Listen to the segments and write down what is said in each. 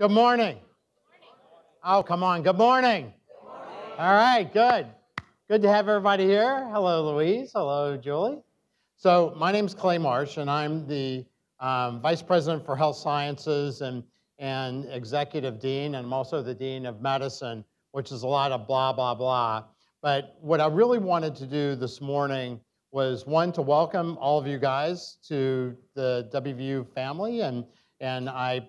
Good morning. Oh, come on. Good morning. All right, good. Good to have everybody here. Hello, Louise. Hello, Julie. So, my name is Clay Marsh, and I'm the um, Vice President for Health Sciences and, and Executive Dean, and I'm also the Dean of Medicine, which is a lot of blah, blah, blah. But what I really wanted to do this morning was one, to welcome all of you guys to the WVU family, and, and I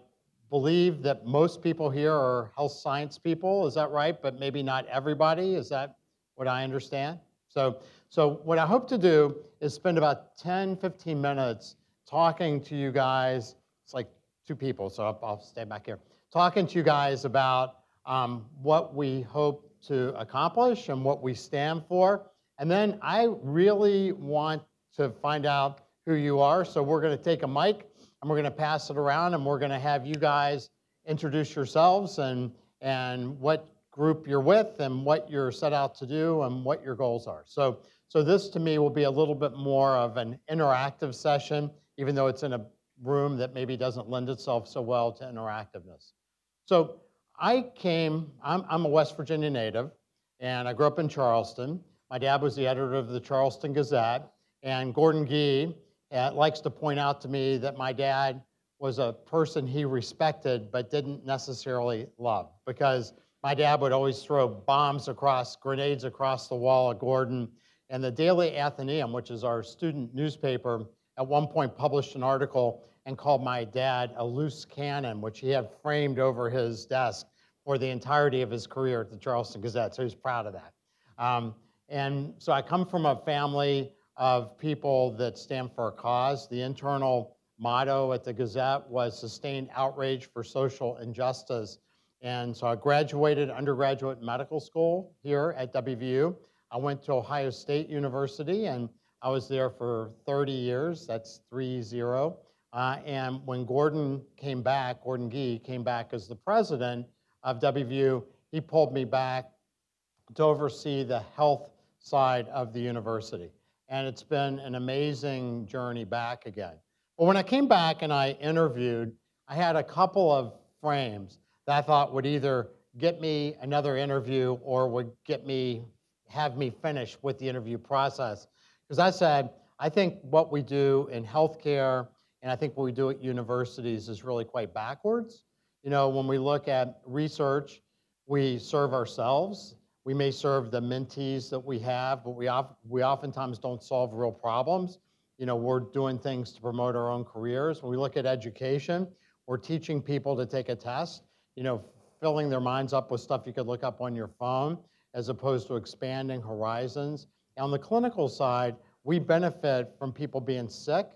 believe that most people here are health science people. Is that right? But maybe not everybody. Is that what I understand? So, so what I hope to do is spend about 10, 15 minutes talking to you guys. It's like two people, so I'll, I'll stay back here. Talking to you guys about um, what we hope to accomplish and what we stand for. And then I really want to find out who you are. So we're going to take a mic and we're going to pass it around and we're going to have you guys introduce yourselves and, and what group you're with and what you're set out to do and what your goals are. So, so this to me will be a little bit more of an interactive session, even though it's in a room that maybe doesn't lend itself so well to interactiveness. So I came, I'm, I'm a West Virginia native, and I grew up in Charleston. My dad was the editor of the Charleston Gazette, and Gordon Gee uh, likes to point out to me that my dad was a person he respected but didn't necessarily love because my dad would always throw bombs across, grenades across the wall at Gordon. And the Daily Athenaeum, which is our student newspaper, at one point published an article and called my dad a loose cannon, which he had framed over his desk for the entirety of his career at the Charleston Gazette. So he's proud of that. Um, and so I come from a family of people that stand for a cause. The internal motto at the Gazette was sustained outrage for social injustice. And so I graduated undergraduate medical school here at WVU. I went to Ohio State University and I was there for 30 years. That's 3 0. Uh, and when Gordon came back, Gordon Gee came back as the president of WVU, he pulled me back to oversee the health side of the university and it's been an amazing journey back again. But when I came back and I interviewed, I had a couple of frames that I thought would either get me another interview or would get me, have me finish with the interview process. Because I said, I think what we do in healthcare and I think what we do at universities is really quite backwards. You know, when we look at research, we serve ourselves we may serve the mentees that we have, but we, of, we oftentimes don't solve real problems. You know, we're doing things to promote our own careers. When we look at education, we're teaching people to take a test, you know, filling their minds up with stuff you could look up on your phone, as opposed to expanding horizons. On the clinical side, we benefit from people being sick.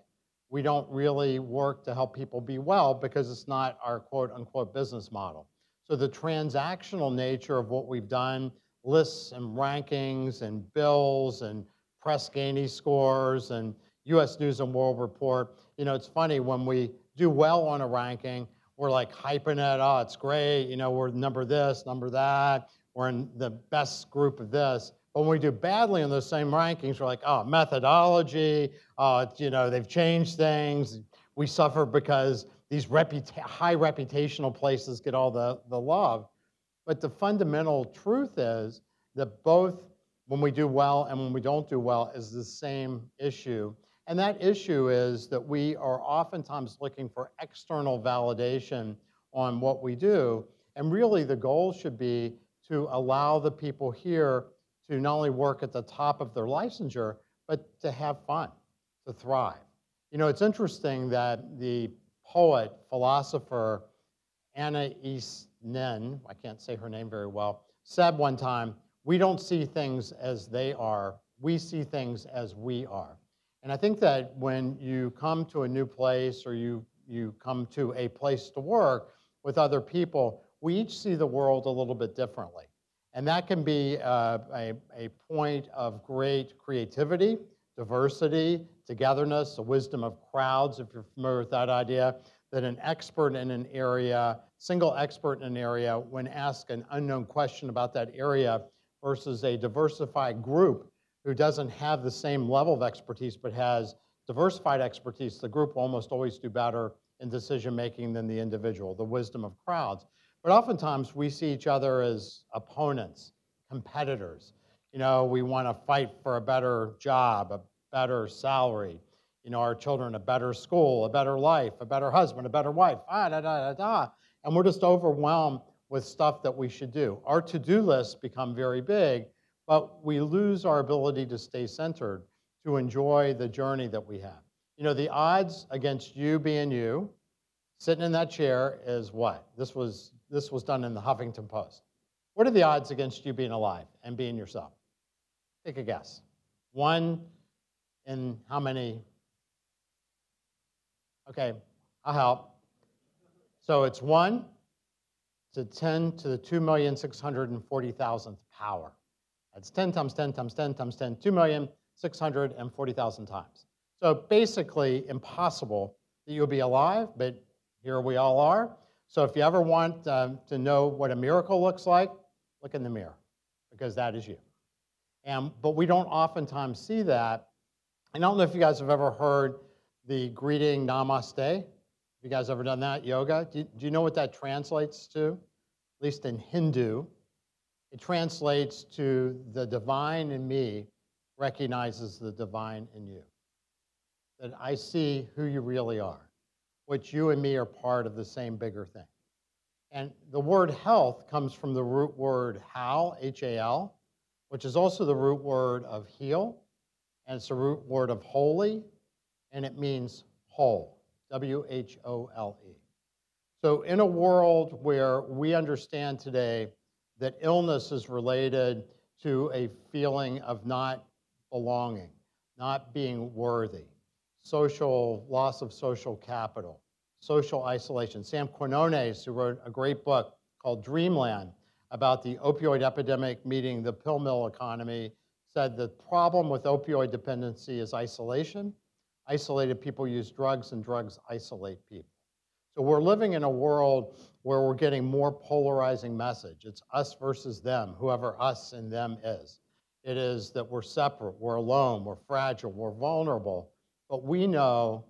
We don't really work to help people be well because it's not our quote unquote business model. So the transactional nature of what we've done lists and rankings and bills and Press Ganey scores and US News and World Report. You know, it's funny when we do well on a ranking, we're like hyping it, oh, it's great, you know, we're number this, number that, we're in the best group of this. But when we do badly in those same rankings, we're like, oh, methodology, oh, you know, they've changed things. We suffer because these reputa- high reputational places get all the, the love. But the fundamental truth is that both when we do well and when we don't do well is the same issue. And that issue is that we are oftentimes looking for external validation on what we do. And really, the goal should be to allow the people here to not only work at the top of their licensure, but to have fun, to thrive. You know, it's interesting that the poet, philosopher, Anais Nin, I can't say her name very well, said one time, we don't see things as they are, we see things as we are. And I think that when you come to a new place or you, you come to a place to work with other people, we each see the world a little bit differently. And that can be uh, a, a point of great creativity, diversity, togetherness, the wisdom of crowds, if you're familiar with that idea, that an expert in an area single expert in an area when asked an unknown question about that area versus a diversified group who doesn't have the same level of expertise but has diversified expertise, the group will almost always do better in decision making than the individual, the wisdom of crowds. But oftentimes we see each other as opponents, competitors. You know, we want to fight for a better job, a better salary, you know, our children a better school, a better life, a better husband, a better wife, ah, da, da, da, da. And we're just overwhelmed with stuff that we should do. Our to do lists become very big, but we lose our ability to stay centered, to enjoy the journey that we have. You know, the odds against you being you, sitting in that chair, is what? This was, this was done in the Huffington Post. What are the odds against you being alive and being yourself? Take a guess. One in how many Okay, I'll help. So it's 1 to 10 to the 2,640,000th power. That's 10 times 10 times 10 times 10, 2,640,000 times. So basically impossible that you'll be alive, but here we all are. So if you ever want um, to know what a miracle looks like, look in the mirror, because that is you. And, but we don't oftentimes see that. And I don't know if you guys have ever heard the greeting namaste. You guys ever done that, yoga? Do you, do you know what that translates to? At least in Hindu, it translates to the divine in me recognizes the divine in you. That I see who you really are, which you and me are part of the same bigger thing. And the word health comes from the root word hal, H A L, which is also the root word of heal, and it's the root word of holy, and it means whole, W H O L E. So, in a world where we understand today that illness is related to a feeling of not belonging, not being worthy, social loss of social capital, social isolation. Sam Quinones, who wrote a great book called Dreamland about the opioid epidemic meeting the pill mill economy, said the problem with opioid dependency is isolation Isolated people use drugs, and drugs isolate people. So we're living in a world where we're getting more polarizing message. It's us versus them, whoever us and them is. It is that we're separate, we're alone, we're fragile, we're vulnerable. But we know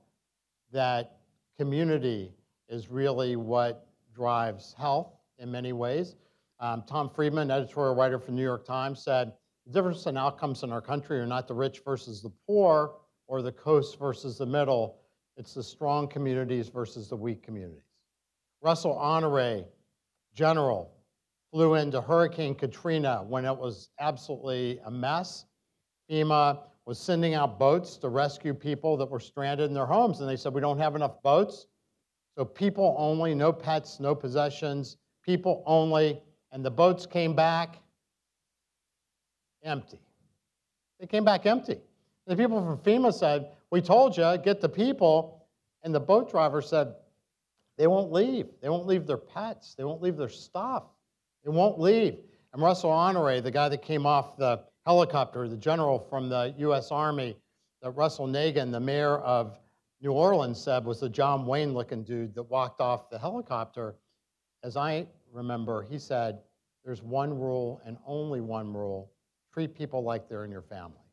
that community is really what drives health in many ways. Um, Tom Friedman, editorial writer for New York Times, said the difference in outcomes in our country are not the rich versus the poor, or the coast versus the middle. It's the strong communities versus the weak communities. Russell Honore, general, flew into Hurricane Katrina when it was absolutely a mess. FEMA was sending out boats to rescue people that were stranded in their homes, and they said, We don't have enough boats. So, people only, no pets, no possessions, people only. And the boats came back empty. They came back empty. The people from FEMA said, We told you, get the people. And the boat driver said, They won't leave. They won't leave their pets. They won't leave their stuff. They won't leave. And Russell Honore, the guy that came off the helicopter, the general from the U.S. Army, that Russell Nagin, the mayor of New Orleans, said was the John Wayne looking dude that walked off the helicopter. As I remember, he said, There's one rule and only one rule treat people like they're in your family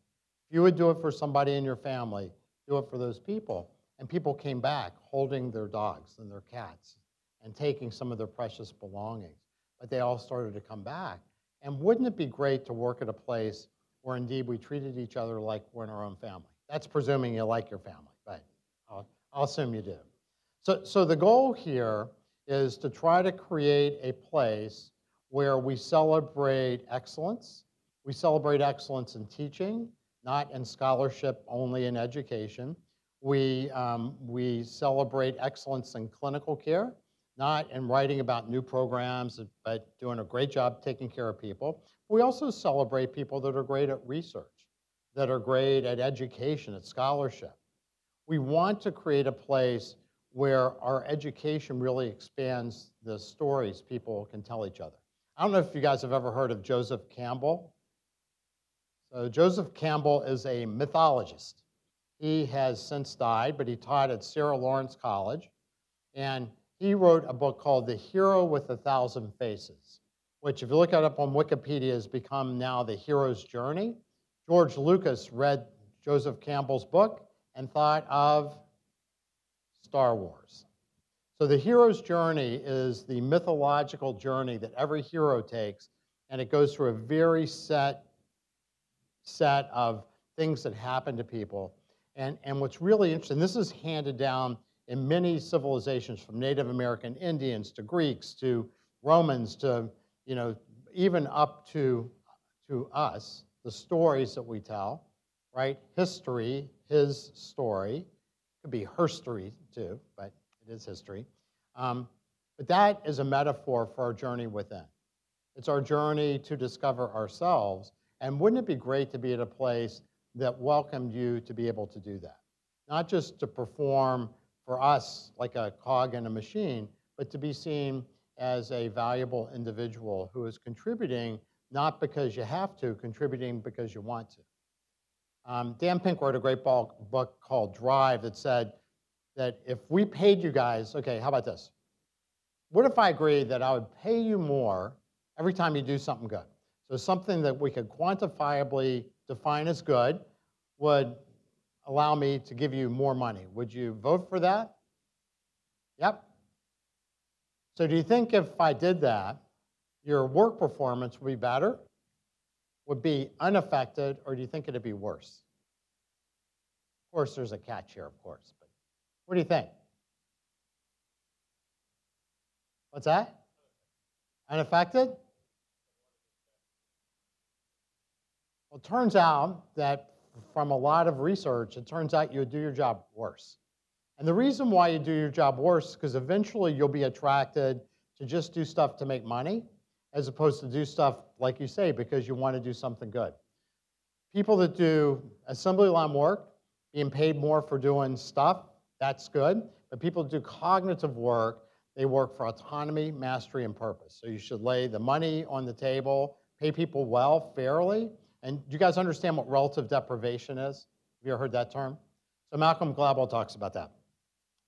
you would do it for somebody in your family, do it for those people. And people came back holding their dogs and their cats and taking some of their precious belongings. But they all started to come back. And wouldn't it be great to work at a place where indeed we treated each other like we're in our own family? That's presuming you like your family, but I'll, I'll assume you do. So, so the goal here is to try to create a place where we celebrate excellence. We celebrate excellence in teaching, not in scholarship, only in education. We, um, we celebrate excellence in clinical care, not in writing about new programs, but doing a great job taking care of people. We also celebrate people that are great at research, that are great at education, at scholarship. We want to create a place where our education really expands the stories people can tell each other. I don't know if you guys have ever heard of Joseph Campbell. So Joseph Campbell is a mythologist. He has since died, but he taught at Sarah Lawrence College. And he wrote a book called The Hero with a Thousand Faces, which, if you look it up on Wikipedia, has become now The Hero's Journey. George Lucas read Joseph Campbell's book, and thought of Star Wars. So the hero's journey is the mythological journey that every hero takes, and it goes through a very set set of things that happen to people. And, and what's really interesting, this is handed down in many civilizations from Native American Indians to Greeks to Romans to, you know, even up to, to us, the stories that we tell, right? History, his story, could be her story too, but it is history. Um, but that is a metaphor for our journey within. It's our journey to discover ourselves. And wouldn't it be great to be at a place that welcomed you to be able to do that? Not just to perform for us like a cog in a machine, but to be seen as a valuable individual who is contributing not because you have to, contributing because you want to. Um, Dan Pink wrote a great book called Drive that said that if we paid you guys, okay, how about this? What if I agreed that I would pay you more every time you do something good? So something that we could quantifiably define as good would allow me to give you more money. Would you vote for that? Yep. So do you think if I did that, your work performance would be better, would be unaffected, or do you think it'd be worse? Of course, there's a catch here, of course. But what do you think? What's that? Unaffected? Well, it turns out that from a lot of research, it turns out you do your job worse. And the reason why you do your job worse is because eventually you'll be attracted to just do stuff to make money as opposed to do stuff, like you say, because you want to do something good. People that do assembly line work, being paid more for doing stuff, that's good. But people that do cognitive work, they work for autonomy, mastery, and purpose. So you should lay the money on the table, pay people well, fairly. And do you guys understand what relative deprivation is? Have you ever heard that term? So Malcolm Gladwell talks about that.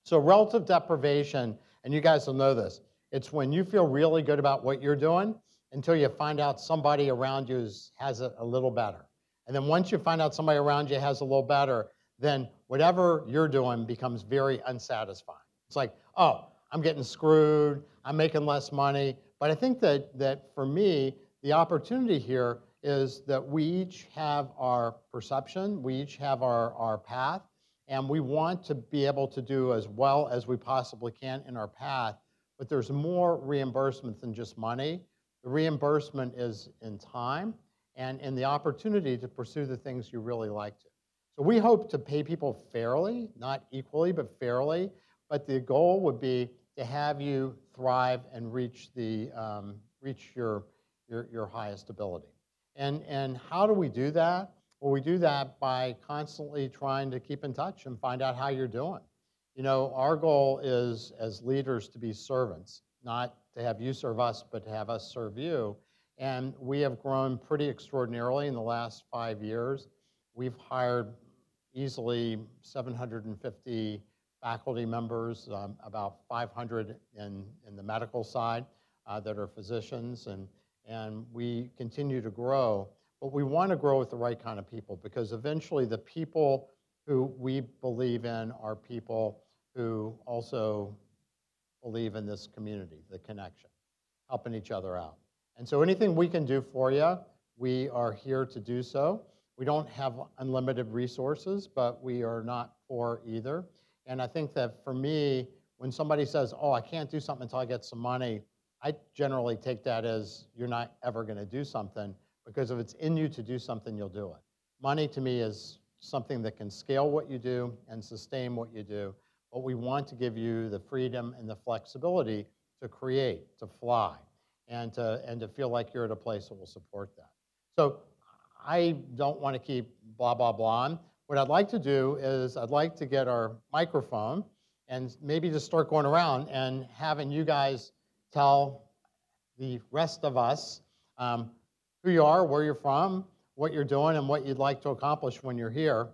So relative deprivation, and you guys will know this, it's when you feel really good about what you're doing until you find out somebody around you has it a little better. And then once you find out somebody around you has a little better, then whatever you're doing becomes very unsatisfying. It's like, oh, I'm getting screwed, I'm making less money. But I think that, that for me, the opportunity here is that we each have our perception, we each have our, our path, and we want to be able to do as well as we possibly can in our path but there's more reimbursement than just money. The reimbursement is in time and in the opportunity to pursue the things you really like to. So we hope to pay people fairly, not equally, but fairly. But the goal would be to have you thrive and reach the um, reach your, your your highest ability. And and how do we do that? Well, we do that by constantly trying to keep in touch and find out how you're doing. You know, our goal is as leaders to be servants, not to have you serve us, but to have us serve you. And we have grown pretty extraordinarily in the last five years. We've hired easily 750 faculty members, um, about 500 in, in the medical side uh, that are physicians, and, and we continue to grow. But we want to grow with the right kind of people because eventually the people who we believe in are people who also believe in this community, the connection, helping each other out. And so anything we can do for you, we are here to do so. We don't have unlimited resources, but we are not poor either. And I think that for me, when somebody says, oh, I can't do something until I get some money, I generally take that as you're not ever going to do something because if it's in you to do something, you'll do it. Money to me is something that can scale what you do and sustain what you do but we want to give you the freedom and the flexibility to create, to fly, and to, and to feel like you're at a place that will support that. So I don't want to keep blah, blah, blah. On. What I'd like to do is I'd like to get our microphone and maybe just start going around and having you guys tell the rest of us um, who you are, where you're from, what you're doing, and what you'd like to accomplish when you're here.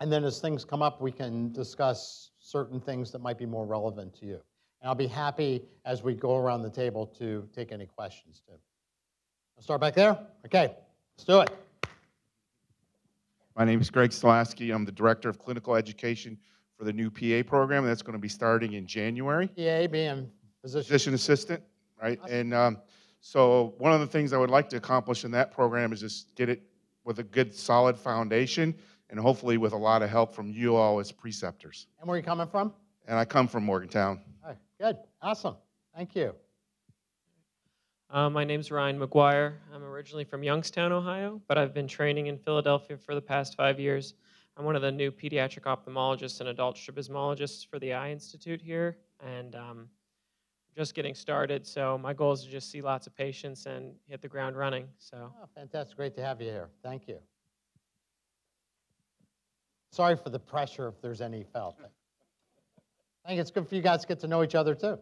And then as things come up, we can discuss certain things that might be more relevant to you. And I'll be happy as we go around the table to take any questions too. I'll start back there? Okay, let's do it. My name is Greg Slasky. I'm the Director of Clinical Education for the new PA program that's going to be starting in January. PA being physician. Physician assistant, right? Awesome. And um, so one of the things I would like to accomplish in that program is just get it with a good, solid foundation and hopefully with a lot of help from you all as preceptors. And where are you coming from? And I come from Morgantown. All right, good, awesome, thank you. Uh, my name's Ryan McGuire. I'm originally from Youngstown, Ohio, but I've been training in Philadelphia for the past five years. I'm one of the new pediatric ophthalmologists and adult strabismologists for the Eye Institute here, and um, just getting started. So my goal is to just see lots of patients and hit the ground running. So Oh, Fantastic, great to have you here, thank you. Sorry for the pressure if there's any felt. I think it's good for you guys to get to know each other too.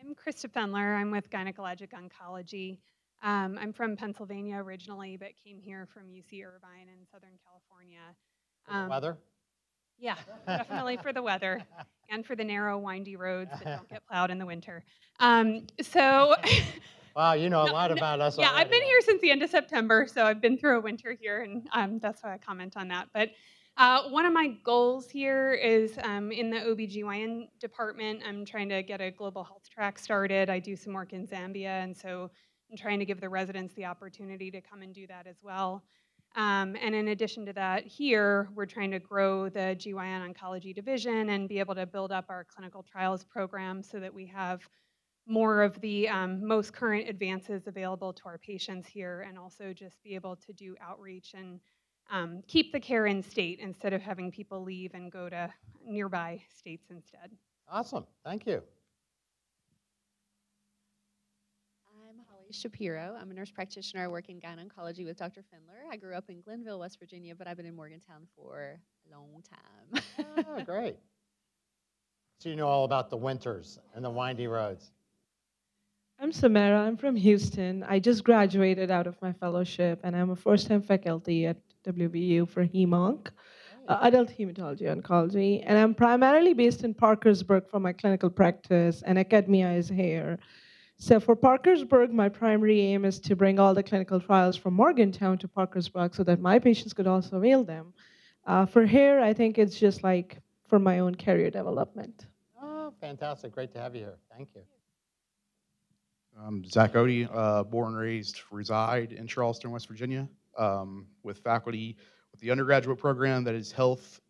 I'm Krista Fendler. I'm with Gynecologic Oncology. Um, I'm from Pennsylvania originally, but came here from UC Irvine in Southern California. For the Um, Weather? Yeah, definitely for the weather and for the narrow, windy roads that don't get plowed in the winter. Um, so, Wow, you know a No, lot about us yeah, I've been here since the end of September, so I've been through a winter here, and um, that's why I comment on that. But uh, one of my goals here is um, in the OBGYN department, I'm trying to get a global health track started. I do some work in Zambia, and so I'm trying to give the residents the opportunity to come and do that as well. Um, and in addition to that, here we're trying to grow the GYN oncology division and be able to build up our clinical trials program so that we have more of the um, most current advances available to our patients here and also just be able to do outreach and um, keep the care in state instead of having people leave and go to nearby states instead. Awesome, thank you. I'm Shapiro. I'm a nurse practitioner. I work in gynecology with Dr. Findler. I grew up in Glenville, West Virginia, but I've been in Morgantown for a long time. Oh, great. So you know all about the winters and the windy roads. I'm Samara. I'm from Houston. I just graduated out of my fellowship, and I'm a first-time faculty at WVU for HEMONC, uh, Adult Hematology Oncology. And I'm primarily based in Parkersburg for my clinical practice, and academia is here. So for Parkersburg, my primary aim is to bring all the clinical trials from Morgantown to Parkersburg so that my patients could also avail them. Uh, for here, I think it's just like for my own career development. Oh, fantastic, great to have you here, thank you. I'm Zach Odie, uh, born and raised, reside in Charleston, West Virginia, um, with faculty with the undergraduate program that is Health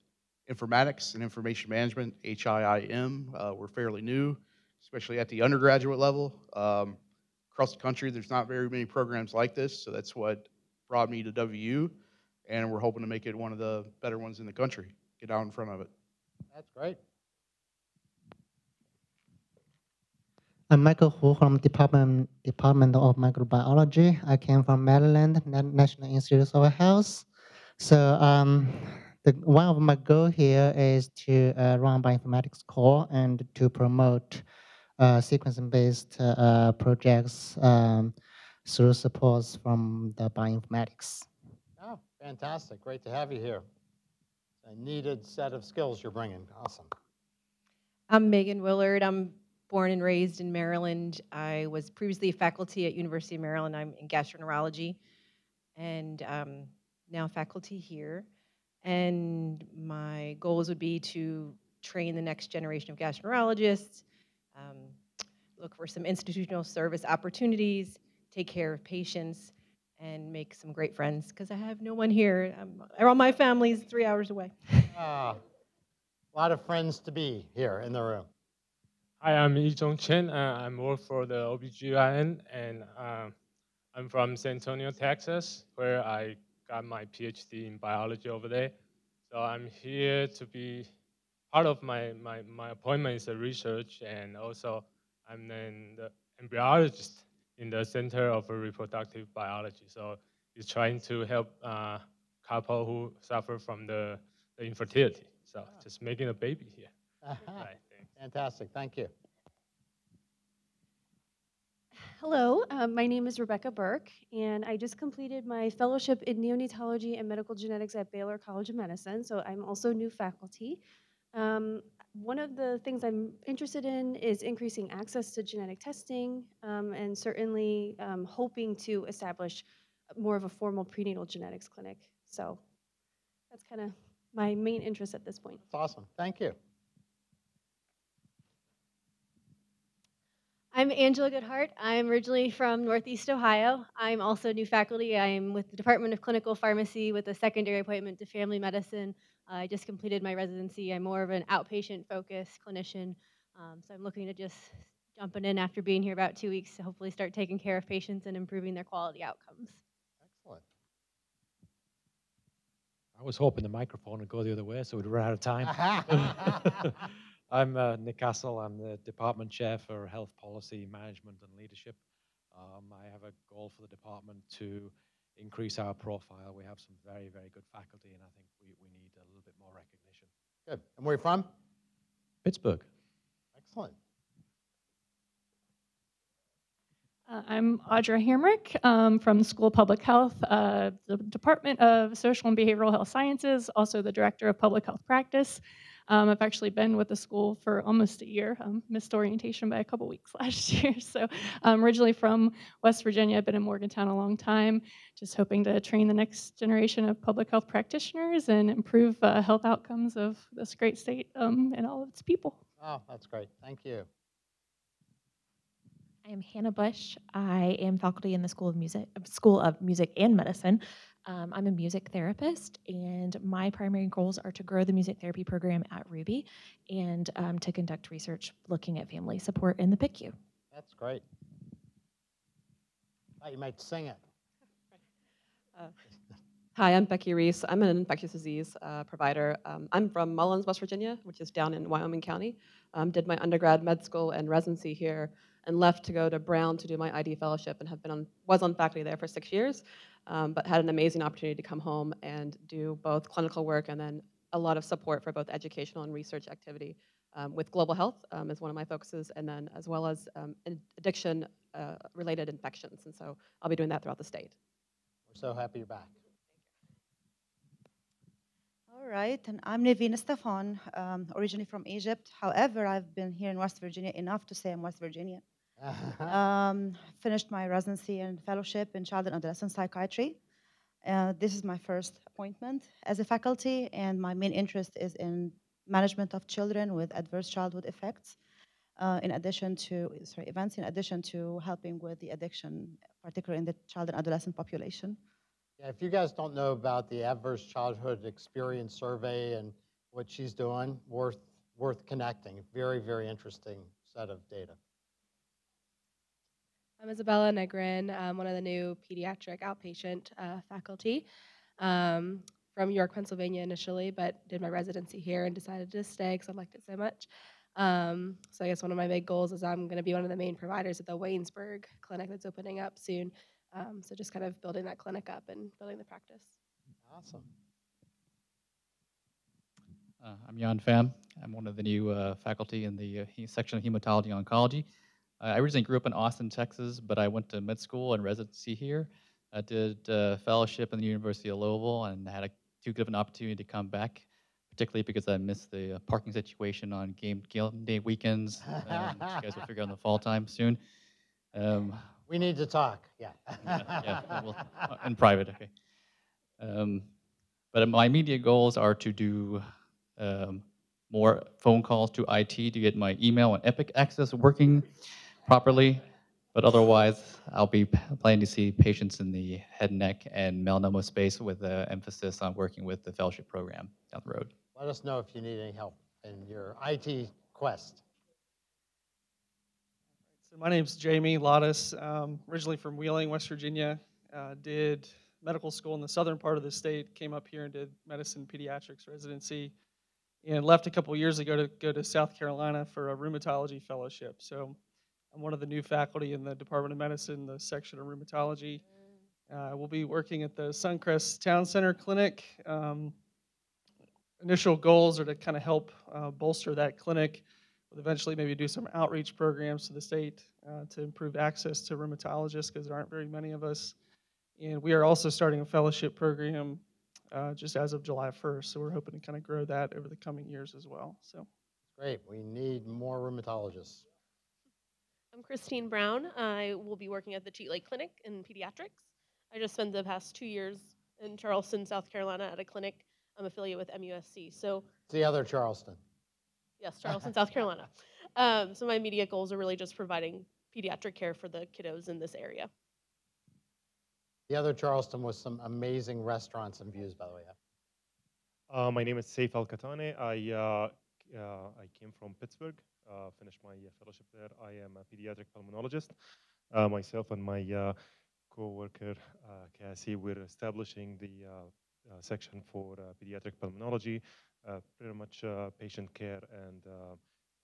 Informatics and Information Management, HIIM. Uh, we're fairly new, especially at the undergraduate level. Um, across the country, there's not very many programs like this, so that's what brought me to WU, and we're hoping to make it one of the better ones in the country, get out in front of it. That's great. I'm Michael Hu from Department Department of Microbiology. I came from Maryland National Institute of Health. So um, the, one of my goal here is to uh, run bioinformatics core and to promote uh, sequencing-based uh, projects um, through supports from the bioinformatics. Oh, fantastic, great to have you here. A needed set of skills you're bringing, awesome. I'm Megan Willard. I'm born and raised in Maryland. I was previously a faculty at University of Maryland. I'm in gastroenterology, and um, now faculty here. And my goals would be to train the next generation of gastroenterologists, um, look for some institutional service opportunities, take care of patients, and make some great friends. Because I have no one here. Um, all my family is three hours away. Ah, A lot of friends to be here in the room. Hi, I'm Yizhong Chen. Uh, I work for the OBGYN, and um, I'm from San Antonio, Texas, where I got my PhD in biology over there. So I'm here to be part of my, my, my appointment is a research, and also I'm an embryologist in the Center of Reproductive Biology. So it's trying to help uh, couple who suffer from the, the infertility. So just making a baby here. Aha, Right. Fantastic, thank you. Hello, um, my name is Rebecca Burke, and I just completed my fellowship in neonatology and medical genetics at Baylor College of Medicine, so I'm also new faculty. Um, one of the things I'm interested in is increasing access to genetic testing, um, and certainly um, hoping to establish more of a formal prenatal genetics clinic. So that's kind of my main interest at this point. That's awesome. Thank you. I'm Angela Goodhart. I'm originally from Northeast Ohio. I'm also new faculty. I'm with the Department of Clinical Pharmacy with a secondary appointment to family medicine. I just completed my residency. I'm more of an outpatient focused clinician. Um, so I'm looking to just jumping in after being here about two weeks to hopefully start taking care of patients and improving their quality outcomes. Excellent. I was hoping the microphone would go the other way so we'd run out of time. I'm uh, Nick Castle. I'm the department chair for health policy management and leadership. Um, I have a goal for the department to increase our profile. We have some very, very good faculty, and I think we, we need a little bit more recognition. Good. And where are you from? Pittsburgh. Excellent. Uh, I'm Audra Hamrick um, from the School of Public Health, uh, the Department of Social and Behavioral Health Sciences, also the Director of Public Health Practice. Um, I've actually been with the school for almost a year. Um, missed orientation by a couple weeks last year. So I'm originally from West Virginia. I've been in Morgantown a long time, just hoping to train the next generation of public health practitioners and improve uh, health outcomes of this great state um, and all of its people. Oh, that's great. Thank you. I am Hannah Bush. I am faculty in the School of Music, School of Music and Medicine. Um, I'm a music therapist, and my primary goals are to grow the music therapy program at Ruby and um, to conduct research looking at family support in the PICU. That's great. Oh, you might sing it. Uh, Hi, I'm Becky Reese. I'm an infectious disease uh, provider. Um, I'm from Mullins, West Virginia, which is down in Wyoming County. Um, did my undergrad med school and residency here, and left to go to Brown to do my ID fellowship, and have been on was on faculty there for six years. Um, but had an amazing opportunity to come home and do both clinical work and then a lot of support for both educational and research activity um, with global health um, is one of my focuses, and then as well as um, addiction uh, related infections. And so I'll be doing that throughout the state. We're so happy you're back. All right, and I'm Nevina Stefan, um, originally from Egypt. However, I've been here in West Virginia enough to say I'm West Virginian. Um, finished my residency and fellowship in child and adolescent psychiatry. Uh, this is my first appointment as a faculty, and my main interest is in management of children with adverse childhood effects. Uh, in addition to sorry events, in addition to helping with the addiction, particularly in the child and adolescent population. Yeah, if you guys don't know about the Adverse Childhood Experience Survey and what she's doing, worth worth connecting. Very, very interesting set of data. I'm Isabella Negrin. I'm one of the new pediatric outpatient uh, faculty um, from York, Pennsylvania initially, but did my residency here and decided to stay because I liked it so much. Um, so I guess one of my big goals is I'm going to be one of the main providers at the Waynesburg clinic that's opening up soon. Um, so just kind of building that clinic up and building the practice. Awesome. Uh, I'm Jan Pham. I'm one of the new uh, faculty in the uh, section of hematology oncology. I originally grew up in Austin, Texas, but I went to med school and residency here. I did a fellowship in the University of Louisville and had a too good of an opportunity to come back, particularly because I missed the uh, parking situation on game, game day weekends. Um, which you guys will figure out in the fall time soon. Um, we need to talk. Yeah. yeah, yeah well, in private, okay. Um, but my immediate goals are to do um, more phone calls to IT to get my email and Epic access working properly. But otherwise, I'll be planning to see patients in the head and neck and melanoma space with an emphasis on working with the fellowship program down the road. Let us know if you need any help in your IT quest. So my name's Jamie Lottis, um, originally from Wheeling, West Virginia. Uh, did medical school in the southern part of the state, came up here and did medicine pediatrics residency, and left a couple years ago to go to South Carolina for a rheumatology fellowship. So I'm one of the new faculty in the Department of Medicine, the section of rheumatology. Uh, we'll be working at the Suncrest Town Center Clinic. Um, initial goals are to kind of help uh, bolster that clinic, with eventually maybe do some outreach programs to the state uh, to improve access to rheumatologists because there aren't very many of us. And we are also starting a fellowship program uh, just as of July 1st, so we're hoping to kind of grow that over the coming years as well. So. Great. We need more rheumatologists. I'm Christine Brown. I will be working at the Cheat Lake Clinic in pediatrics. I just spent the past two years in Charleston, South Carolina at a clinic I'm affiliated with MUSC. So It's the other Charleston. yes, Charleston, South Carolina. Um, so my immediate goals are really just providing pediatric care for the kiddos in this area. The other Charleston with some amazing restaurants and views, by the way. Uh, my name is Saif Al Katane. I, uh, uh, I came from Pittsburgh, uh, finished my uh, fellowship there. I am a pediatric pulmonologist. Uh, myself and my uh, co-worker uh, Cassie, we're establishing the uh, section for pediatric pulmonology, pretty much patient care and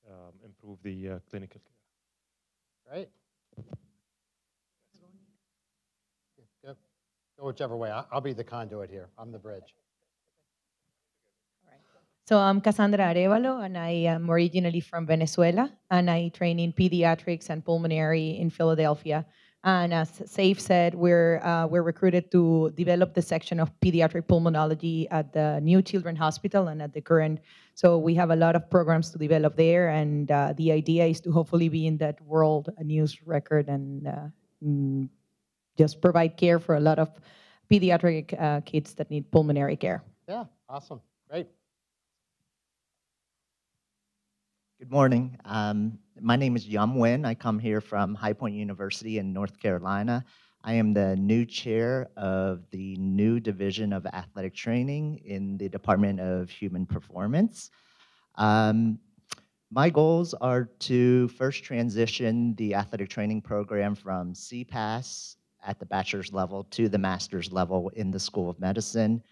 um, improve the clinical care. Right. Go whichever way. I'll be the conduit here. I'm the bridge. So I'm Cassandra Arevalo, and I am originally from Venezuela, and I train in pediatrics and pulmonary in Philadelphia. And as Saif said, we're uh, we're recruited to develop the section of pediatric pulmonology at the New Children Hospital and at the current. So we have a lot of programs to develop there, and uh, the idea is to hopefully be in that world a news record and uh, mm, just provide care for a lot of pediatric uh, kids that need pulmonary care. Yeah, awesome. Great. Good morning. Um, my name is Yum Nguyen. I come here from High Point University in North Carolina. I am the new chair of the new division of athletic training in the Department of Human Performance. Um, my goals are to first transition the athletic training program from CPAS at the bachelor's level to the master's level in the School of Medicine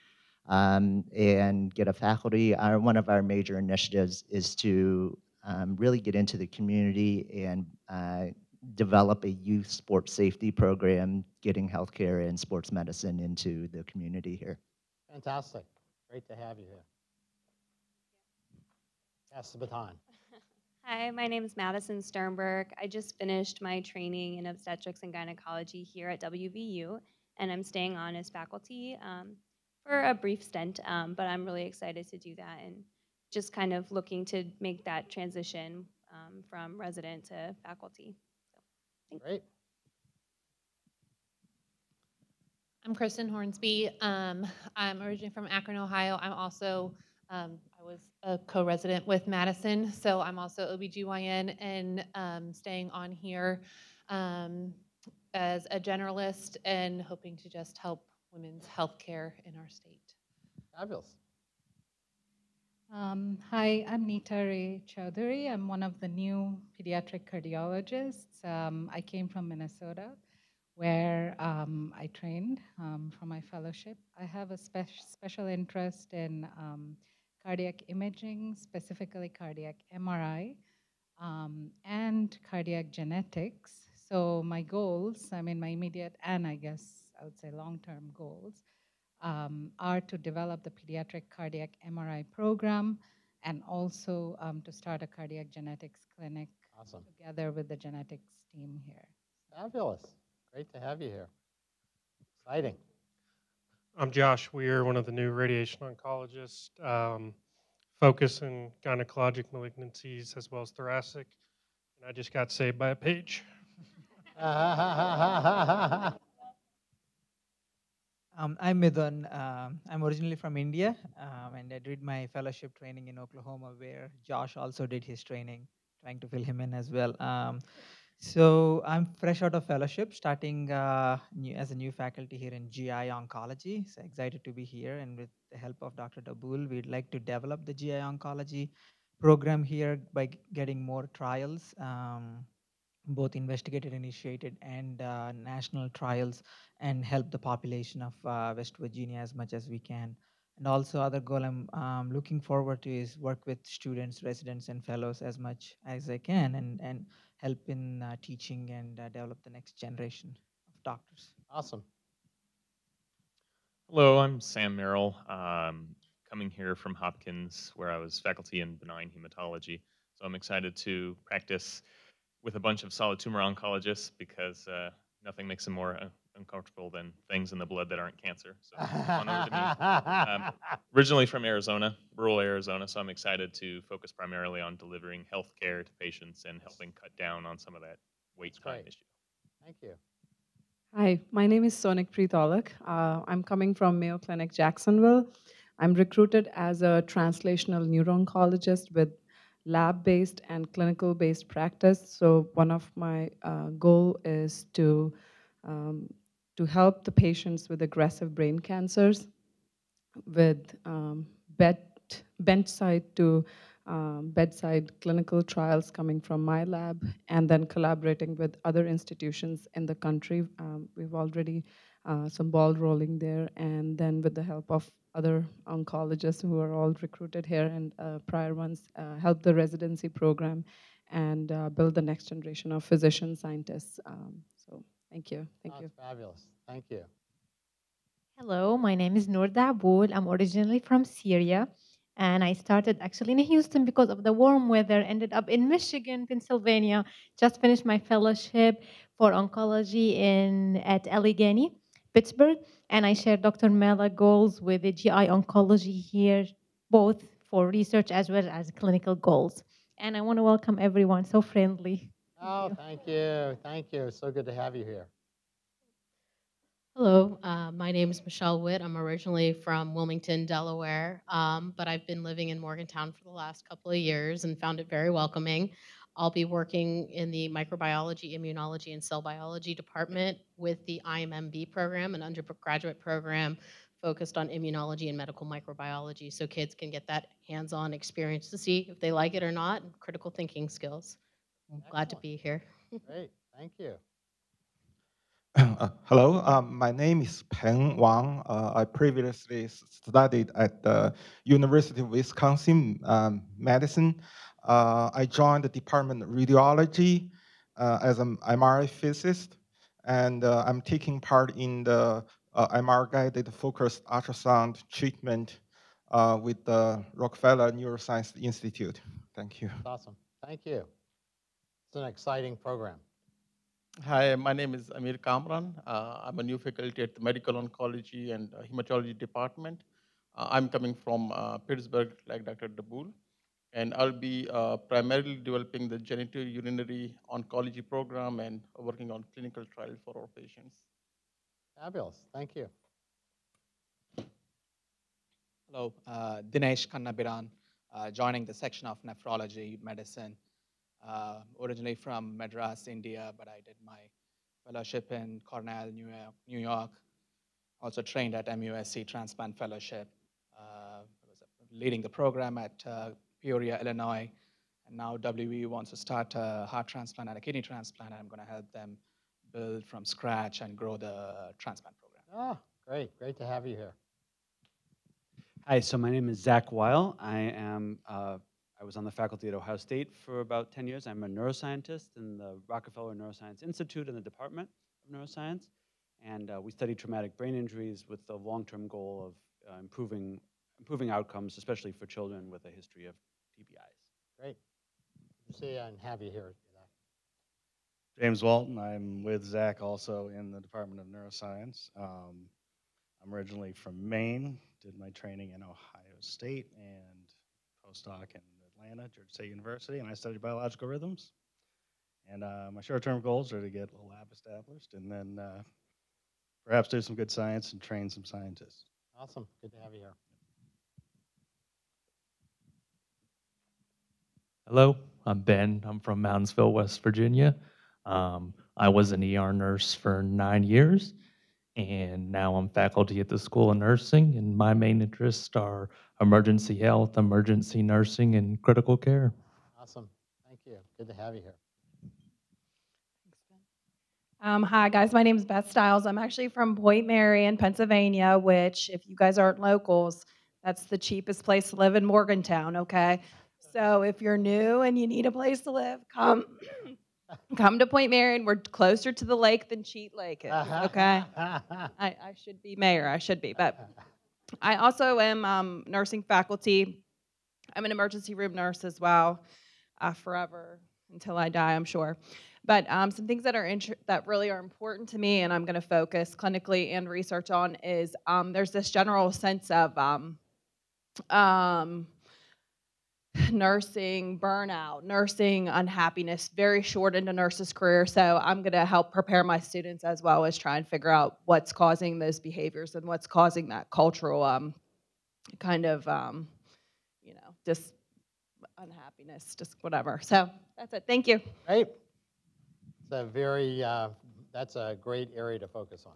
um, and get a faculty. Our, one of our major initiatives is to um, really get into the community and uh, develop a youth sports safety program, getting healthcare and sports medicine into the community here. Fantastic. Great to have you here. Pass the baton. Hi, my name is Madison Sternberg. I just finished my training in obstetrics and gynecology here at WVU, and I'm staying on as faculty um, for a brief stint, um, but I'm really excited to do that and just kind of looking to make that transition um, from resident to faculty. Great. I'm Kristen Hornsby. Um, I'm originally from Akron, Ohio. I'm also, um, I was a co-resident with Madison, so I'm also OBGYN and um, staying on here um, as a generalist and hoping to just help women's health care in our state. Fabulous. Um, hi, I'm Neeta Ray Chowdhury. I'm one of the new pediatric cardiologists. Um, I came from Minnesota, where um, I trained um, for my fellowship. I have a spec- special interest in um, cardiac imaging, specifically cardiac MRI, um, and cardiac genetics. So my goals, I mean, my immediate and I guess I would say long-term goals, um, are to develop the pediatric cardiac MRI program and also um, to start a cardiac genetics clinic Awesome. together with the genetics team here. Fabulous. Great to have you here. Exciting. I'm Josh Weir, one of the new radiation oncologists, um, focus in gynecologic malignancies as well as thoracic. And I just got saved by a page. Um, I'm Midun. Um, I'm originally from India, um, and I did my fellowship training in Oklahoma, where Josh also did his training, trying to fill him in as well. Um, so I'm fresh out of fellowship, starting uh, new, as a new faculty here in GI oncology. So excited to be here, and with the help of Dr. Dabul, we'd like to develop the GI oncology program here by getting more trials. Um, both investigator initiated and uh, national trials and help the population of uh, West Virginia as much as we can. And also other goal I'm um, looking forward to is work with students, residents, and fellows as much as I can and, and help in uh, teaching and uh, develop the next generation of doctors. Awesome. Hello, I'm Sam Merrill, um, coming here from Hopkins, where I was faculty in benign hematology. So I'm excited to practice with a bunch of solid tumor oncologists because uh, nothing makes them more uh, uncomfortable than things in the blood that aren't cancer. So on over to me. Um, originally from Arizona, rural Arizona, so I'm excited to focus primarily on delivering health care to patients and helping cut down on some of that wait time issue. Thank you. Hi, my name is Sonik Preetolak. Uh, I'm coming from Mayo Clinic, Jacksonville. I'm recruited as a translational neuro-oncologist with lab-based and clinical-based practice. So one of my uh, goal is to um, to help the patients with aggressive brain cancers with um, bed, bedside to um, bedside clinical trials coming from my lab and then collaborating with other institutions in the country. Um, we've already uh, some ball rolling there and then with the help of other oncologists who are all recruited here and uh, prior ones uh, help the residency program and uh, build the next generation of physician scientists. Um, so thank you, thank That's you. fabulous. Thank you. Hello, my name is Noor Daboul. I'm originally from Syria. And I started actually in Houston because of the warm weather, ended up in Michigan, Pennsylvania. Just finished my fellowship for oncology in at Allegheny, Pittsburgh. And I share Dr. Mela goals with the GI oncology here, both for research as well as clinical goals. And I want to welcome everyone, so friendly. Oh, thank you. Thank you. So good to have you here. Hello, uh, my name is Michelle Witt. I'm originally from Wilmington, Delaware, um, but I've been living in Morgantown for the last couple of years and found it very welcoming. I'll be working in the microbiology, immunology, and cell biology department with the IMMB program, an undergraduate program focused on immunology and medical microbiology, so kids can get that hands-on experience to see if they like it or not, and critical thinking skills. I'm glad to be here. Great. Thank you. Uh, hello, um, my name is Peng Wang. Uh, I previously studied at the University of Wisconsin um, Medicine. Uh, I joined the Department of Radiology uh, as an MRI physicist, and uh, I'm taking part in the uh, MR-guided focused ultrasound treatment uh, with the Rockefeller Neuroscience Institute. Thank you. That's awesome. Thank you. It's an exciting program. Hi, my name is Amir Kamran. Uh, I'm a new faculty at the Medical Oncology and uh, Hematology Department. Uh, I'm coming from uh, Pittsburgh, like Dr. Daboul, and I'll be uh, primarily developing the genitourinary oncology program and working on clinical trials for our patients. Fabulous. Thank you. Hello, uh, Dinesh Kannabiran, uh, joining the section of nephrology medicine. Uh, originally from Madras, India, but I did my fellowship in Cornell, New York. New York. Also trained at MUSC Transplant Fellowship. Uh, was leading the program at uh, Peoria, Illinois. And now WVU wants to start a heart transplant and a kidney transplant, and I'm going to help them build from scratch and grow the transplant program. Ah, great. Great to have you here. Hi, so my name is Zach Weil. I am uh, I was on the faculty at Ohio State for about 10 years. I'm a neuroscientist in the Rockefeller Neuroscience Institute in the Department of Neuroscience. And uh, we study traumatic brain injuries with the long-term goal of uh, improving, improving outcomes, especially for children with a history of TBIs. Great. Good to see you and have you here. James Walton. I'm with Zach also in the Department of Neuroscience. Um, I'm originally from Maine, did my training in Ohio State and postdoc in Atlanta, Georgia State University, and I studied biological rhythms. And uh, my short-term goals are to get a lab established and then uh, perhaps do some good science and train some scientists. Awesome. Good to have you here. Hello, I'm Ben. I'm from Moundsville, West Virginia. Um, I was an ER nurse for nine years, and now I'm faculty at the School of Nursing, and my main interests are emergency health, emergency nursing, and critical care. Awesome. Thank you. Good to have you here. Um, hi, guys. My name is Beth Stiles. I'm actually from Point Marion, Pennsylvania, which, if you guys aren't locals, that's the cheapest place to live in Morgantown, okay? So if you're new and you need a place to live, come come to Point Marion. We're closer to the lake than Cheat Lake is, okay? I, I should be mayor. I should be. But I also am um, nursing faculty. I'm an emergency room nurse as well, uh, forever until I die, I'm sure. But um, some things that are int- that really are important to me, and I'm going to focus clinically and research on, is um, there's this general sense of um, um, nursing burnout, nursing unhappiness, very short into nurses' career. So I'm going to help prepare my students as well as try and figure out what's causing those behaviors and what's causing that cultural um, kind of, um, you know, just unhappiness, just whatever. So that's it. Thank you. Great. It's a very, uh, that's a great area to focus on.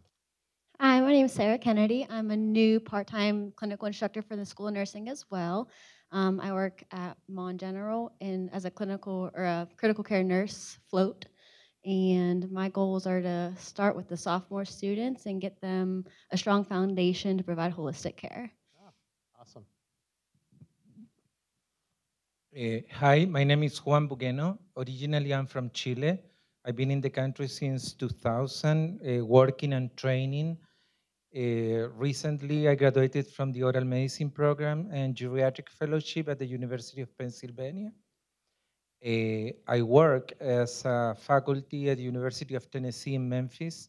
Hi, my name is Sarah Kennedy. I'm a new part-time clinical instructor for the School of Nursing as well. Um, I work at Mon General in as a clinical or a critical care nurse float. And my goals are to start with the sophomore students and get them a strong foundation to provide holistic care. Awesome. Uh, hi, my name is Juan Bugueno. Originally, I'm from Chile. I've been in the country since 2000, uh, working and training. Uh, recently, I graduated from the oral medicine program and geriatric fellowship at the University of Pennsylvania. Uh, I work as a faculty at the University of Tennessee in Memphis.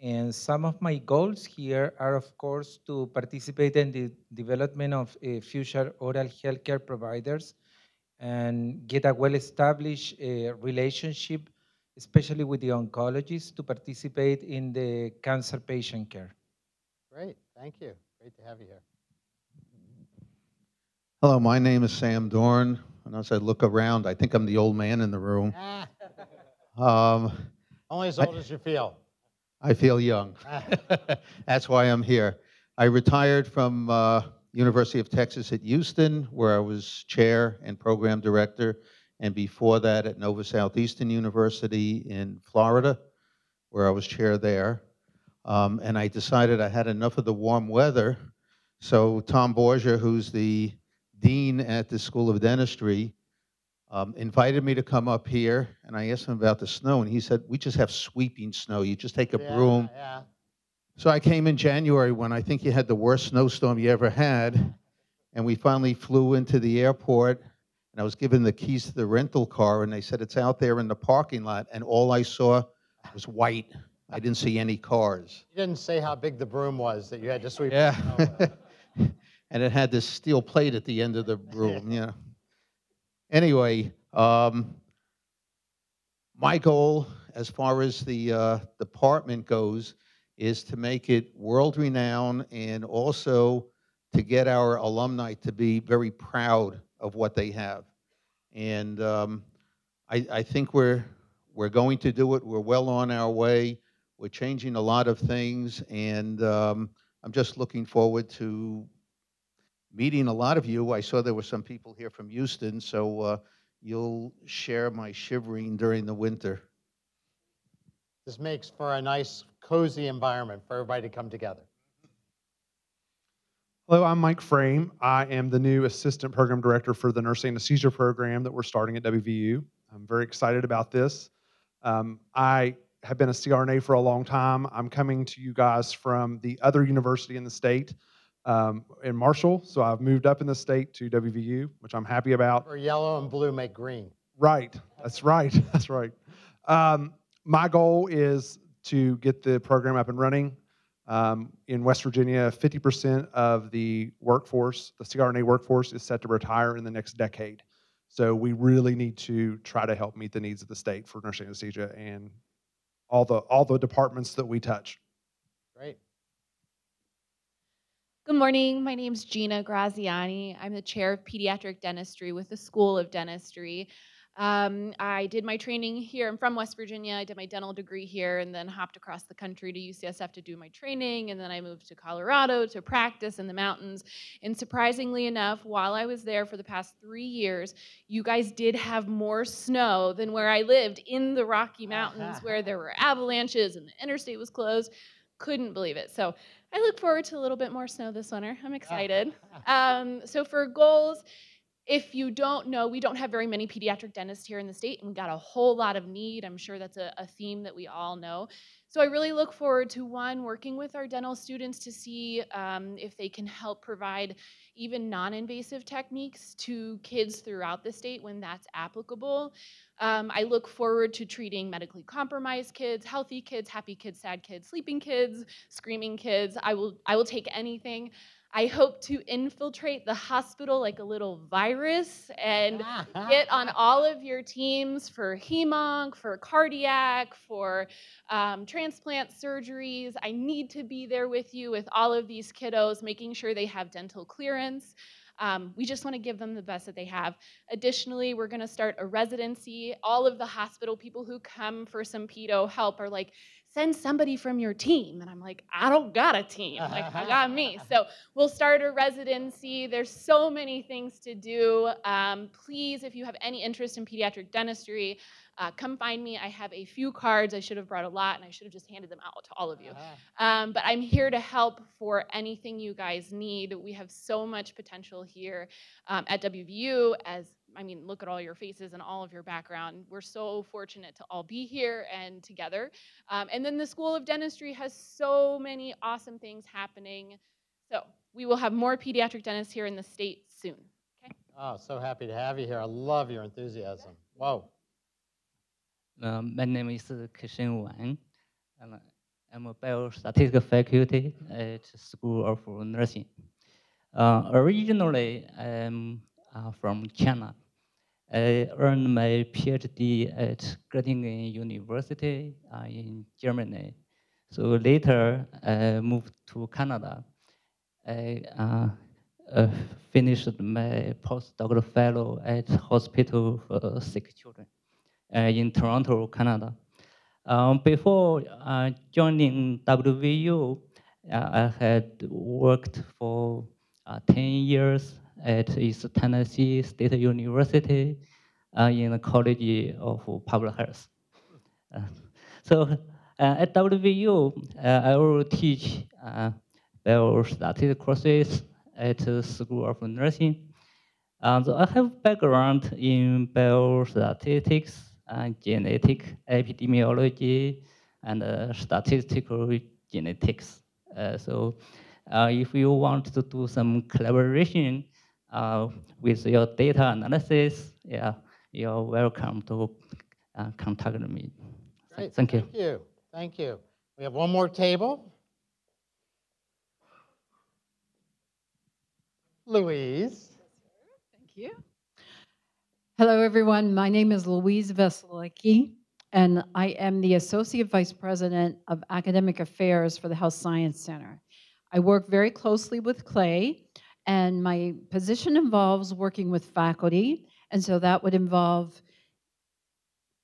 And some of my goals here are, of course, to participate in the development of uh, future oral healthcare providers and get a well-established uh, relationship, especially with the oncologists, to participate in the cancer patient care. Great. Thank you. Great to have you here. Hello, my name is Sam Dorn. And as I look around, I think I'm the old man in the room. Um, Only as I- old as you feel. I feel young. That's why I'm here. I retired from uh, University of Texas at Houston, where I was chair and program director, and before that at Nova Southeastern University in Florida, where I was chair there. Um, and I decided I had enough of the warm weather, so Tom Borgia, who's the dean at the School of Dentistry, um, invited me to come up here, and I asked him about the snow, and he said, "We just have sweeping snow. You just take a Yeah, broom." Yeah. So I came in January when I think you had the worst snowstorm you ever had, and we finally flew into the airport, and I was given the keys to the rental car, and they said it's out there in the parking lot, and all I saw was white. I didn't see any cars. You didn't say how big the broom was that you had to sweep. Yeah. and it had this steel plate at the end of the broom, you know. Anyway, um, my goal as far as the uh, department goes is to make it world-renowned and also to get our alumni to be very proud of what they have. And um, I, I think we're, we're going to do it. We're well on our way. We're changing a lot of things, and um, I'm just looking forward to meeting a lot of you. I saw there were some people here from Houston, so uh, you'll share my shivering during the winter. This makes for a nice, cozy environment for everybody to come together. Hello, I'm Mike Frame. I am the new Assistant Program Director for the Nurse Anesthesia Program that we're starting at WVU. I'm very excited about this. Um, I have been a CRNA for a long time. I'm coming to you guys from the other university in the state um, in Marshall. So I've moved up in the state to WVU, which I'm happy about. Or yellow and blue make green. Right. That's right. That's right. Um, my goal is to get the program up and running. Um, in West Virginia, 50% of the workforce, the CRNA workforce, is set to retire in the next decade. So we really need to try to help meet the needs of the state for nursing anesthesia and all the all the departments that we touch. Great. Good morning. My name is Gina Graziani. I'm the chair of pediatric dentistry with the School of Dentistry. Um, I did my training here. I'm from West Virginia. I did my dental degree here and then hopped across the country to UCSF to do my training. And then I moved to Colorado to practice in the mountains. And surprisingly enough, while I was there for the past three years, you guys did have more snow than where I lived in the Rocky Mountains, where there were avalanches and the interstate was closed. Couldn't believe it. So I look forward to a little bit more snow this winter. I'm excited. Um, so for goals, if you don't know, we don't have very many pediatric dentists here in the state, and we got a whole lot of need. I'm sure that's a, a theme that we all know. So I really look forward to one, working with our dental students to see um, if they can help provide even non invasive techniques to kids throughout the state when that's applicable. Um, I look forward to treating medically compromised kids, healthy kids, happy kids, sad kids, sleeping kids, screaming kids. I will, I will take anything. I hope to infiltrate the hospital like a little virus and get on all of your teams for hemonc, for cardiac, for um, transplant surgeries. I need to be there with you with all of these kiddos, making sure they have dental clearance. Um, we just want to give them the best that they have. Additionally, we're going to start a residency. All of the hospital people who come for some pedo help are like, send somebody from your team. And I'm like, I don't got a team. Like, I got me. So we'll start a residency. There's so many things to do. Um, please, if you have any interest in pediatric dentistry, uh, come find me. I have a few cards. I should have brought a lot, and I should have just handed them out to all of you. Um, but I'm here to help for anything you guys need. We have so much potential here um, at WVU as I mean, look at all your faces and all of your background. We're so fortunate to all be here and together. Um, and then the School of Dentistry has so many awesome things happening. So we will have more pediatric dentists here in the state soon. Okay. Oh, so happy to have you here. I love your enthusiasm. Whoa. Uh, my name is Kesheng Wang. and I'm a biostatistics faculty at School of Nursing. Uh, originally, I'm uh, from China. I earned my PhD at Göttingen University uh, in Germany. So later, I moved to Canada. I uh, uh, finished my postdoctoral fellow at Hospital for Sick Children in Toronto, Canada. Um, before uh, joining WVU, uh, I had worked for uh, 10 years at East Tennessee State University uh, in the College of Public Health. Uh, so uh, at WVU, uh, I will teach uh, biostatistics courses at the School of Nursing. Uh, so I have background in biostatistics, and genetic epidemiology, and statistical genetics. So uh, if you want to do some collaboration uh, with your data analysis, yeah, you're welcome to uh, contact me. Great. Thank you. Thank you. Thank you. We have one more table. Louise. Thank you. Hello, everyone. My name is Louise Veselicky, and I am the Associate Vice President of Academic Affairs for the Health Science Center. I work very closely with Clay, and my position involves working with faculty, and so that would involve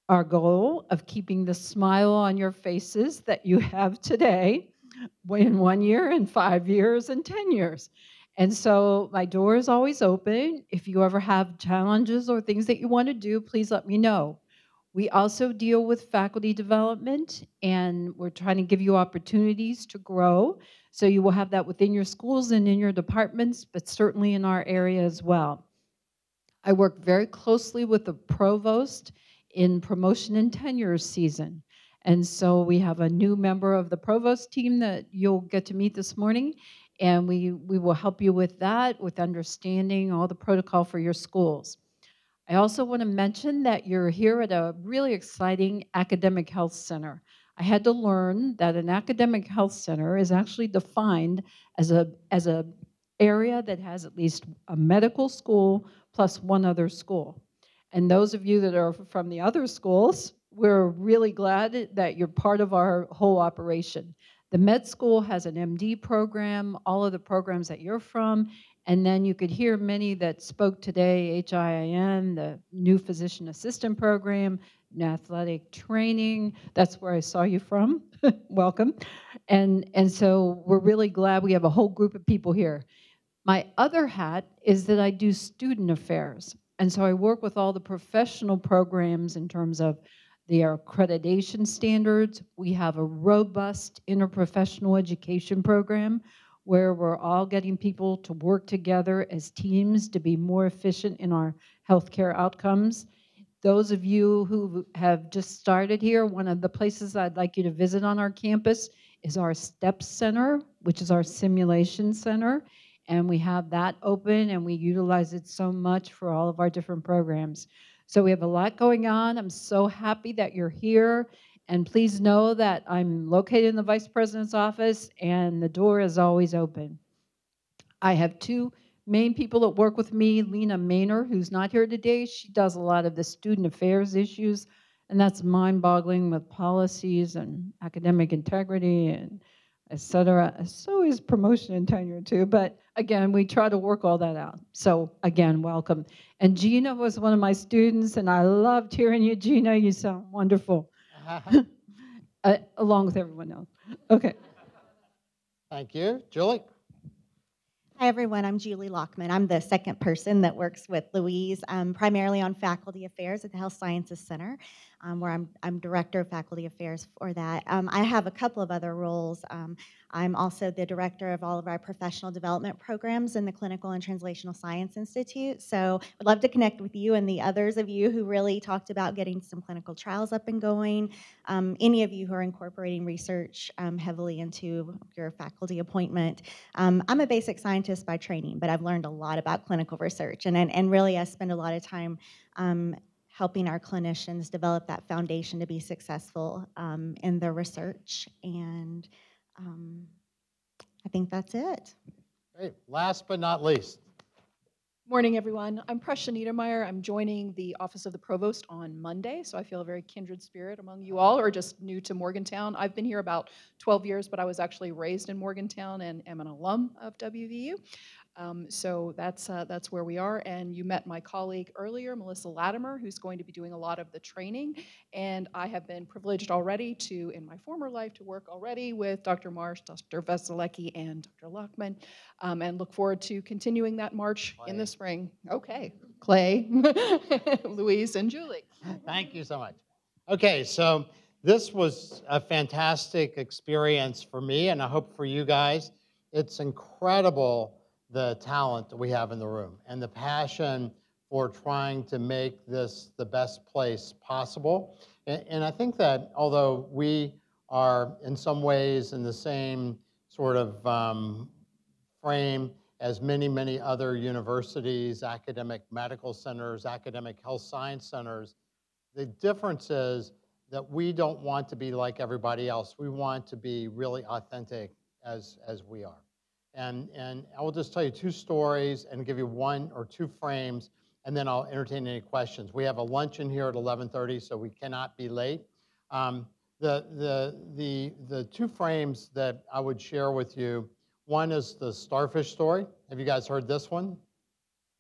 our goal of keeping the smile on your faces that you have today in one year, in five years, and 10 years. And so my door is always open. If you ever have challenges or things that you want to do, please let me know. We also deal with faculty development, and we're trying to give you opportunities to grow. So you will have that within your schools and in your departments, but certainly in our area as well. I work very closely with the provost in promotion and tenure season. And so we have a new member of the provost team that you'll get to meet this morning. And we, we will help you with that, with understanding all the protocol for your schools. I also want to mention that you're here at a really exciting academic health center. I had to learn that an academic health center is actually defined as a, as a area that has at least a medical school plus one other school. And those of you that are from the other schools, we're really glad that you're part of our whole operation. The med school has an MD program, all of the programs that you're from, and then you could hear many that spoke today, HIIN, the new physician assistant program, athletic training. That's where I saw you from. Welcome. And, and so we're really glad we have a whole group of people here. My other hat is that I do student affairs. And so I work with all the professional programs in terms of the accreditation standards. We have a robust interprofessional education program where we're all getting people to work together as teams to be more efficient in our healthcare outcomes. Those of you who have just started here, one of the places I'd like you to visit on our campus is our STEP Center, which is our simulation center. And we have that open and we utilize it so much for all of our different programs. So we have a lot going on. I'm so happy that you're here. And please know that I'm located in the Vice President's office and the door is always open. I have two main people that work with me, Lena Maynor, who's not here today. She does a lot of the student affairs issues, and that's mind-boggling with policies and academic integrity and et cetera. So is promotion and tenure too, but again, we try to work all that out. So again, welcome. And Gina was one of my students, and I loved hearing you, Gina. You sound wonderful, uh, along with everyone else. Okay. Thank you. Julie? Hi, everyone. I'm Julie Lockman. I'm the second person that works with Louise, um, primarily on faculty affairs at the Health Sciences Center, um, where I'm, I'm director of faculty affairs for that. Um, I have a couple of other roles. Um, I'm also the director of all of our professional development programs in the Clinical and Translational Science Institute. So I'd love to connect with you and the others of you who really talked about getting some clinical trials up and going. Um, any of you who are incorporating research um, heavily into your faculty appointment. Um, I'm a basic scientist by training, but I've learned a lot about clinical research. And, and, and really, I spend a lot of time um, helping our clinicians develop that foundation to be successful um, in their research. And um, I think that's it. Great. Last but not least, Morning, everyone. I'm Presha Niedermeyer. I'm joining the Office of the Provost on Monday, so I feel a very kindred spirit among you all, or just new to Morgantown. I've been here about 12 years, but I was actually raised in Morgantown and am an alum of WVU. Um, so that's uh, that's where we are. And you met my colleague earlier, Melissa Latimer, who's going to be doing a lot of the training. And I have been privileged already to, in my former life, to work already with Dr. Marsh, Dr. Veselicky, and Dr. Lockman, um, and look forward to continuing that march in the spring. Okay, Clay, Louise, and Julie. Thank you so much. Okay, so this was a fantastic experience for me, and I hope for you guys. It's incredible the talent that we have in the room and the passion for trying to make this the best place possible. And, and I think that although we are in some ways in the same sort of um, frame as many, many other universities, academic medical centers, academic health science centers, the difference is that we don't want to be like everybody else. We want to be really authentic as, as we are. And, and I will just tell you two stories and give you one or two frames, and then I'll entertain any questions. We have a luncheon here at 11:30, so we cannot be late. Um, the, the, the, the two frames that I would share with you, one is the starfish story. Have you guys heard this one?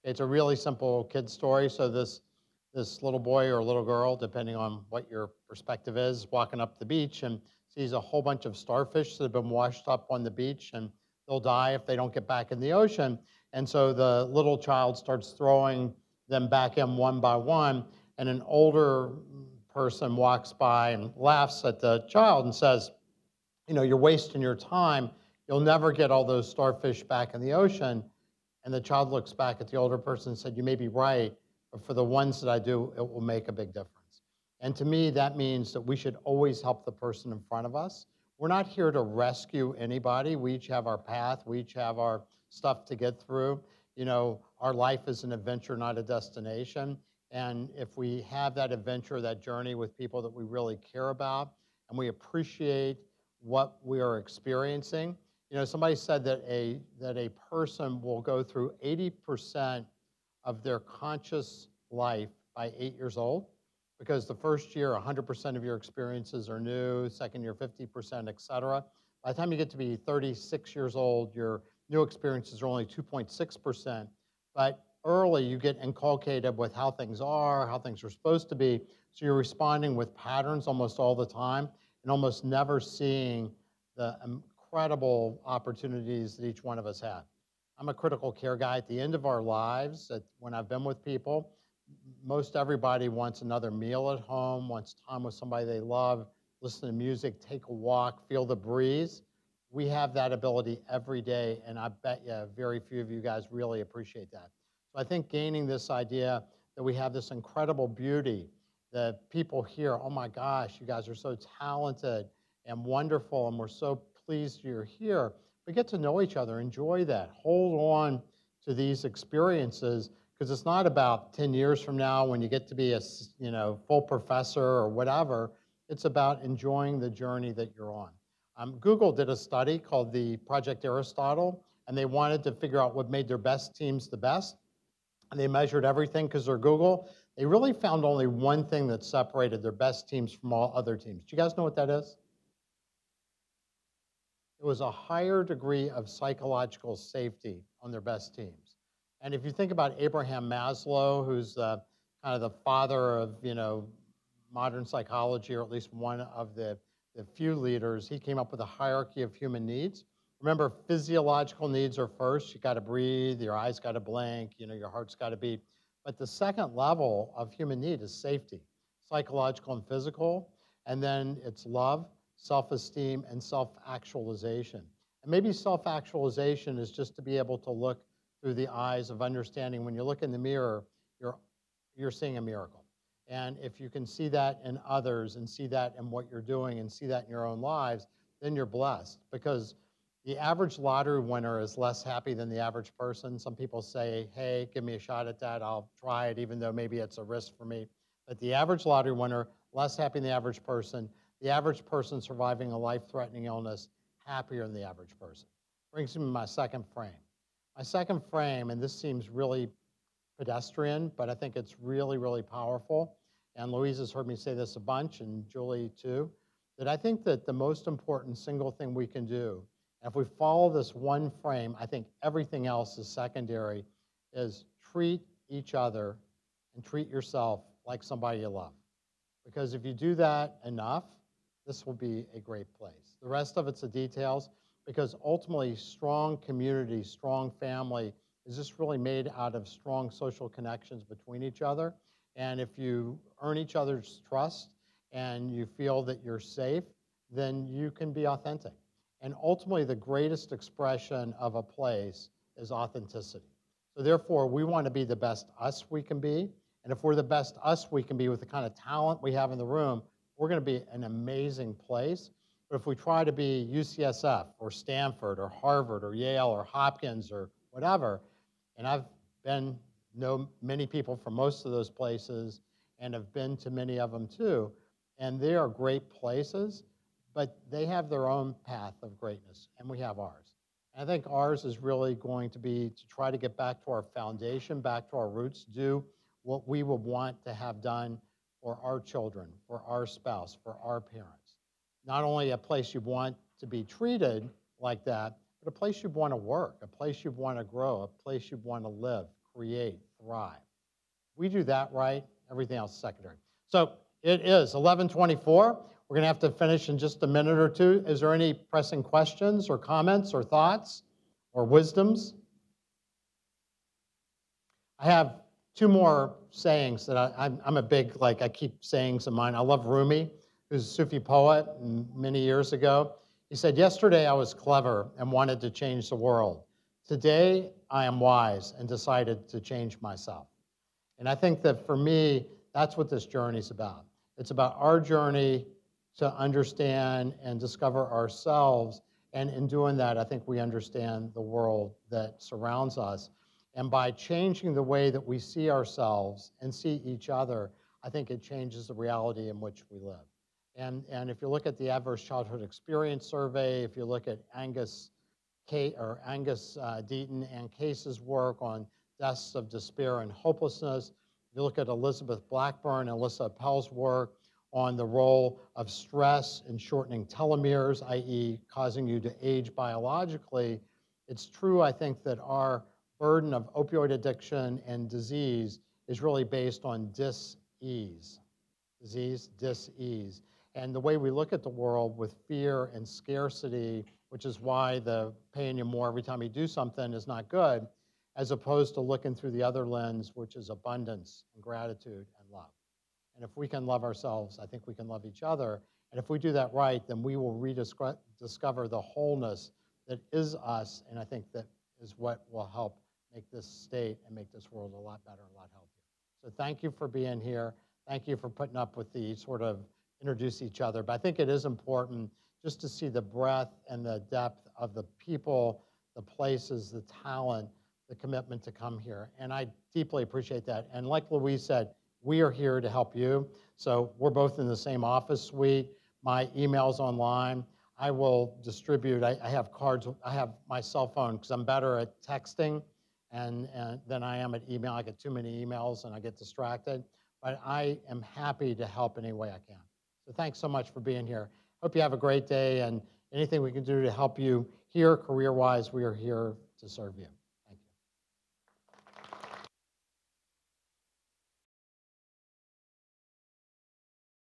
It's a really simple kid story. So this, this little boy or little girl, depending on what your perspective is, walking up the beach and sees a whole bunch of starfish that have been washed up on the beach and they'll die if they don't get back in the ocean. And so the little child starts throwing them back in one by one, and an older person walks by and laughs at the child and says, You know, you're wasting your time. You'll never get all those starfish back in the ocean. And the child looks back at the older person and said, You may be right, but for the ones that I do, it will make a big difference. And to me, that means that we should always help the person in front of us. We're not here to rescue anybody. We each have our path, we each have our stuff to get through. You know, our life is an adventure, not a destination. And if we have that adventure, that journey with people that we really care about, and we appreciate what we are experiencing, you know, somebody said that a that a person will go through 80% of their conscious life by eight years old because the first year, 100% of your experiences are new, second year, 50%, et cetera. By the time you get to be 36 years old, your new experiences are only 2.6%. But early, you get inculcated with how things are, how things are supposed to be. So you're responding with patterns almost all the time and almost never seeing the incredible opportunities that each one of us have. I'm a critical care guy at the end of our lives, at, when I've been with people most everybody wants another meal at home, wants time with somebody they love, listen to music, take a walk, feel the breeze. We have that ability every day, and I bet you very few of you guys really appreciate that. So I think gaining this idea that we have this incredible beauty, that people hear, oh my gosh, you guys are so talented and wonderful, and we're so pleased you're here. We get to know each other, enjoy that, hold on to these experiences because it's not about 10 years from now when you get to be a you know full professor or whatever it's about enjoying the journey that you're on um, google did a study called the project aristotle and they wanted to figure out what made their best teams the best. And they measured everything because they're Google. They really found only one thing that separated their best teams from all other teams. Do you guys know what that is? It was a higher degree of psychological safety on their best teams. And if you think about Abraham Maslow, who's uh, kind of the father of you know modern psychology, or at least one of the, the few leaders, he came up with a hierarchy of human needs. Remember, physiological needs are first. You got to breathe, your eyes got to blink, you know, your heart's got to beat. But the second level of human need is safety, psychological and physical, and then it's love, self-esteem, and self-actualization. And maybe self-actualization is just to be able to look through the eyes of understanding. When you look in the mirror, you're you're seeing a miracle. And if you can see that in others and see that in what you're doing and see that in your own lives, then you're blessed because the average lottery winner is less happy than the average person. Some people say, hey, give me a shot at that. I'll try it, even though maybe it's a risk for me. But the average lottery winner, less happy than the average person. The average person surviving a life threatening illness, happier than the average person. Brings me to my second frame. My second frame, and this seems really pedestrian, but I think it's really, really powerful. And Louise has heard me say this a bunch, and Julie too, that I think that the most important single thing we can do if we follow this one frame, I think everything else is secondary, is treat each other and treat yourself like somebody you love. Because if you do that enough, this will be a great place. The rest of it's the details, because ultimately, strong community, strong family is just really made out of strong social connections between each other. And if you earn each other's trust and you feel that you're safe, then you can be authentic. And ultimately, the greatest expression of a place is authenticity. So therefore, we want to be the best us we can be. And if we're the best us we can be with the kind of talent we have in the room, we're going to be an amazing place. But if we try to be UCSF or Stanford or Harvard or Yale or Hopkins or whatever, and I've been know many people from most of those places and have been to many of them too, and they are great places but they have their own path of greatness, and we have ours. And I think ours is really going to be to try to get back to our foundation, back to our roots, do what we would want to have done for our children, for our spouse, for our parents. Not only a place you want to be treated like that, but a place you want to work, a place you want to grow, a place you want to live, create, thrive. We do that right, everything else is secondary. So it is 1124. We're going to have to finish in just a minute or two. Is there any pressing questions or comments or thoughts or wisdoms? I have two more sayings that I, am a big, like, I keep sayings of mine. I love Rumi, who's a Sufi poet many years ago. He said, Yesterday I was clever and wanted to change the world. Today I am wise and decided to change myself. And I think that for me, that's what this journey is about. It's about our journey to understand and discover ourselves. And in doing that, I think we understand the world that surrounds us. And by changing the way that we see ourselves and see each other, I think it changes the reality in which we live. And, and if you look at the Adverse Childhood Experience Survey, if you look at Angus, Kate, or Angus uh, Deaton and Case's work on deaths of despair and hopelessness, if you look at Elizabeth Blackburn and Elissa Epel's work, on the role of stress in shortening telomeres, i.e., causing you to age biologically, it's true, I think, that our burden of opioid addiction and disease is really based on dis-ease. Disease, dis-ease. And the way we look at the world with fear and scarcity, which is why the paying you more every time you do something is not good, as opposed to looking through the other lens, which is abundance and gratitude and love. And if we can love ourselves, I think we can love each other. And if we do that right, then we will rediscover the wholeness that is us. And I think that is what will help make this state and make this world a lot better, a lot healthier. So thank you for being here. Thank you for putting up with the sort of introduce each other. But I think it is important just to see the breadth and the depth of the people, the places, the talent, the commitment to come here. And I deeply appreciate that. And like Louise said, we are here to help you. So we're both in the same office suite. My email's online. I will distribute, I, I have cards, I have my cell phone, because I'm better at texting and, and than I am at email. I get too many emails and I get distracted. But I am happy to help any way I can. So thanks so much for being here. Hope you have a great day and anything we can do to help you here career-wise, we are here to serve you.